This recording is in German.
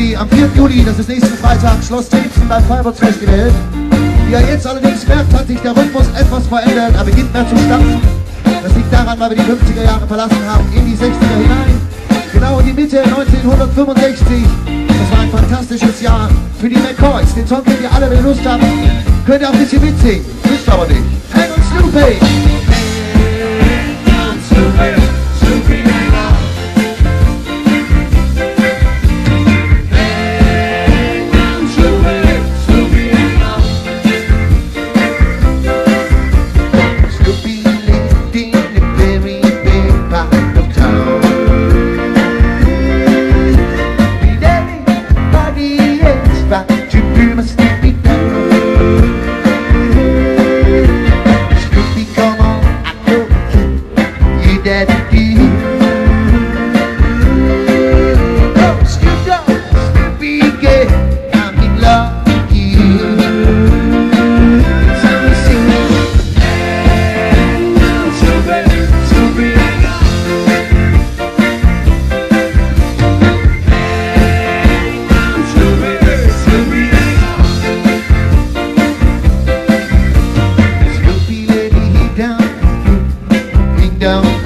Party am 4. Juli, das ist nächsten Freitag, Schloss Tilzen beim Fireworks Festival. Wie ihr jetzt allerdings merkt, hat sich der Rhythmus etwas verändert, er beginnt mehr zu stampfen. Das liegt daran, weil wir die 50er Jahre verlassen haben, in die 60er hinein. Genau in die Mitte 1965. Das war ein fantastisches Jahr für die McCoys. Den Song kennt ihr alle, wenn ihr Lust habt. Könnt ihr auch ein bisschen mitsingen. Müsst aber nicht. Hang on Snoopy! Snoopy, Snoopy back down.